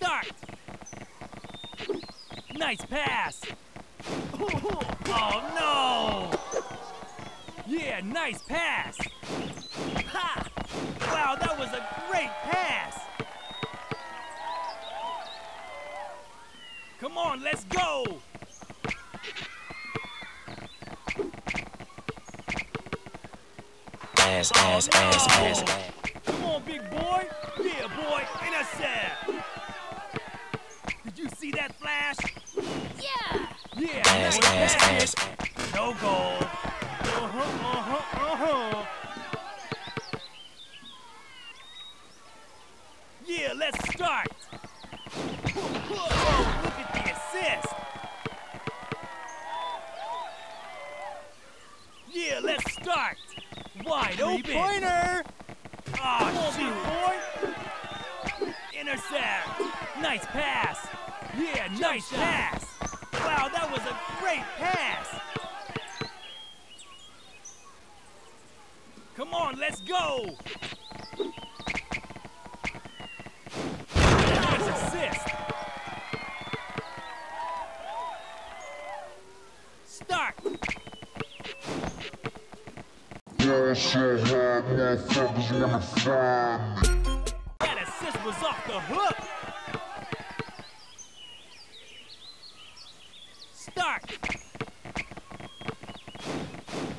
Start. Nice pass. Oh no! Yeah, nice pass. Ha! Wow, that was a great pass. Come on, let's go. Ass, ass, ass, ass, ass. Come on, big boy. Yeah, boy. Intercept. Did you see that flash? Yeah! Yeah, Ass, nice ass, ass. No goal. Uh-huh, uh-huh, uh-huh. Yeah, let's start. Whoa, look at the assist. Yeah, let's start. Wide open. Pointer! Oh, shoot. Intercept. Nice pass. Yeah, nice pass. Wow, that was a great pass. Come on, let's go. Nice assist. Start. That assist was off the hook. Start.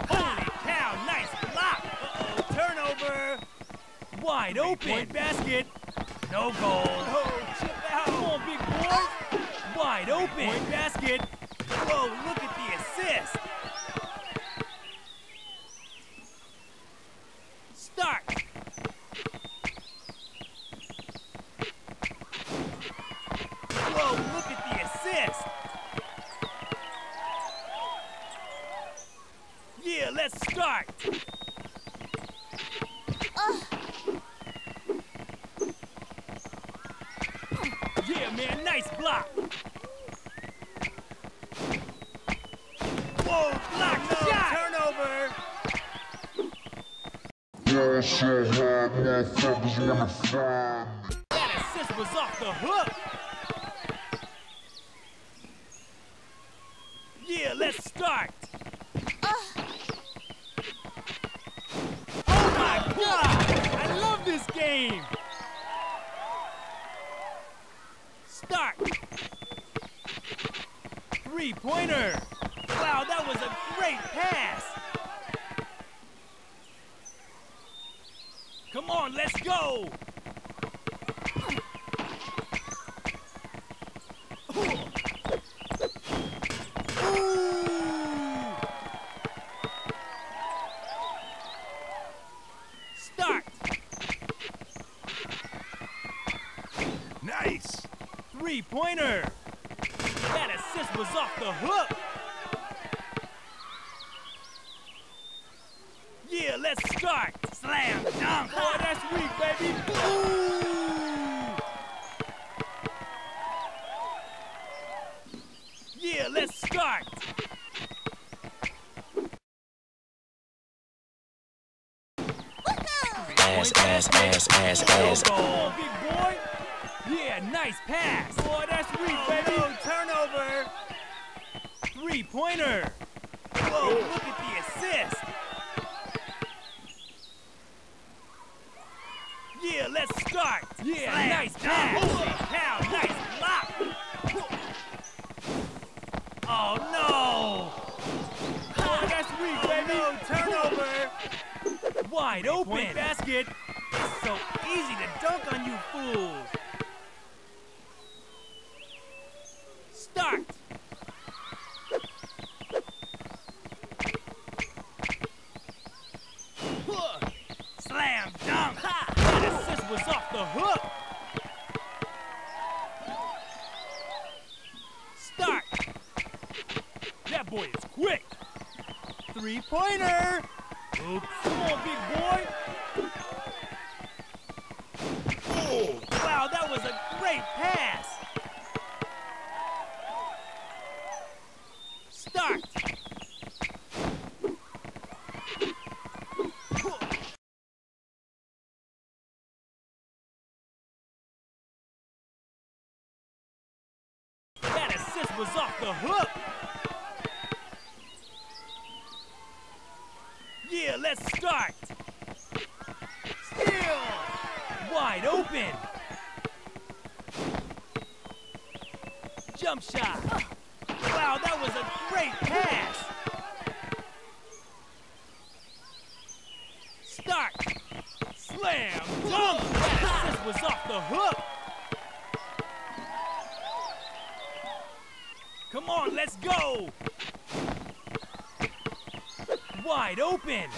Holy cow, nice block. Uh-oh, turnover. Wide Three open. Point basket. No goal. Oh, chip out. Come on, big boy. Wide open. Point basket. Whoa, look at the assist. Start. Whoa, look at the assist. Yeah, let's start. Yeah, man, nice block. Whoa, block shot. Turnover. Yeah, so hard, motherfuckers wanna find me. That assist was off the hook. Yeah, let's start. Oh my god! I love this game. Start. Three pointer. Wow, that was a great pass. Come on, let's go. Start. Nice. Three pointer. Assist was off the hook. Yeah, let's start. Slam dunk. Oh, that's weak, baby. Ooh. Yeah, let's start. Ass, ass, ass, ass, ass. Big boy. Yeah, nice pass. Boy, that's weak, oh, baby. No, turnover. Three pointer. Whoa, look at the assist. Yeah, let's start. Yeah, nice pass. Holy cow, nice block. Oh no. Boy, that's weak, oh, baby. No, turnover. Wide open. Point basket. It's so easy to dunk on you fools. Start. Huh. Slam dunk. Ha! That assist was off the hook. Start. Boy is quick. Three pointer. Oops. Come on, big boy. Oh, wow, that was a great pass. Start. the hook. Yeah, let's start. Still wide open. Jump shot. Wow, that was a great pass. Start. Slam dunk. That assist was off the hook. Come on, let's go. Wide open.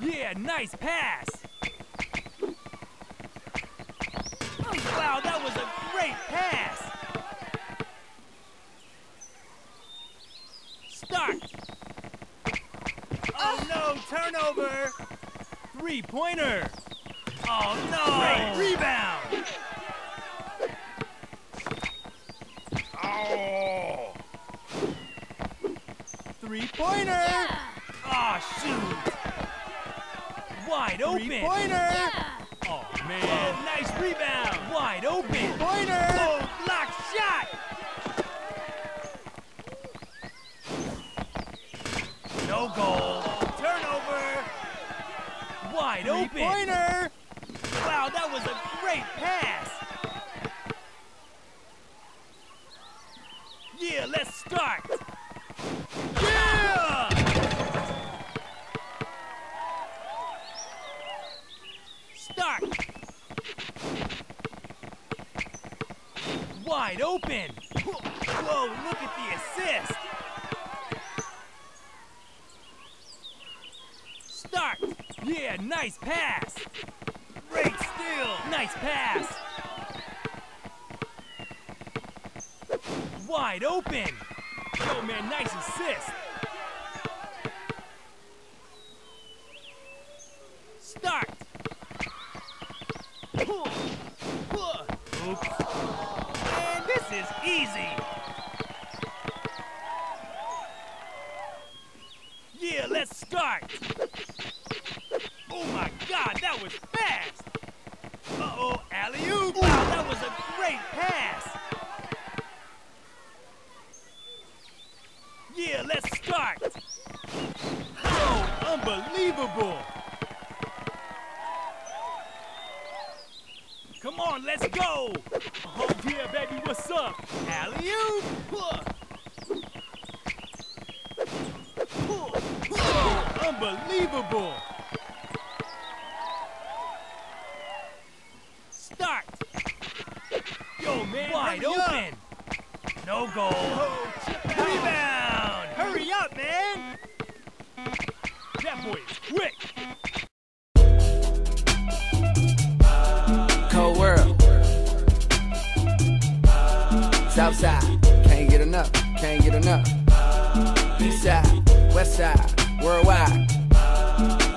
Yeah, nice pass. Oh, wow, that was a great pass. Start. Oh no, turnover. Three pointer. Oh no. Great rebound. Oh. Three pointer. Oh shoot. Wide open. Three pointer. Oh man. Oh, nice rebound. Wide open. Pointer. Oh, block shot. No goal. Turnover. Wide Three open. Pointer. Wow, that was a great pass. Yeah, let's start. Yeah! Start. Wide open. Whoa, look at the assist. Start. Yeah, nice pass. Great steal. Nice pass. Wide open. Yo, man, nice assist. Start. Oops. Man, this is easy. Yeah, let's start. Oh my God, that was fast. Uh-oh, alley-oop. Wow, that was a great pass. Yeah, let's start. Oh, unbelievable. Come on, let's go. Oh yeah, baby, what's up? Alley-oop. Unbelievable. Start. Yo, man, wide open. No goal. Oh, Rebound. Hurry up, man. That boy is quick. Southside, can't get enough, can't get enough. East side, west side, worldwide.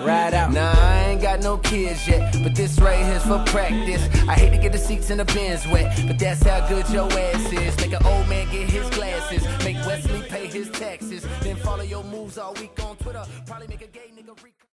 Ride out. Nah, I ain't got no kids yet, but this right here's for practice. I hate to get the seats in the bins wet, but that's how good your ass is. Make an old man get his glasses, make Wesley pay his taxes, then follow your moves all week on Twitter. Probably make a gay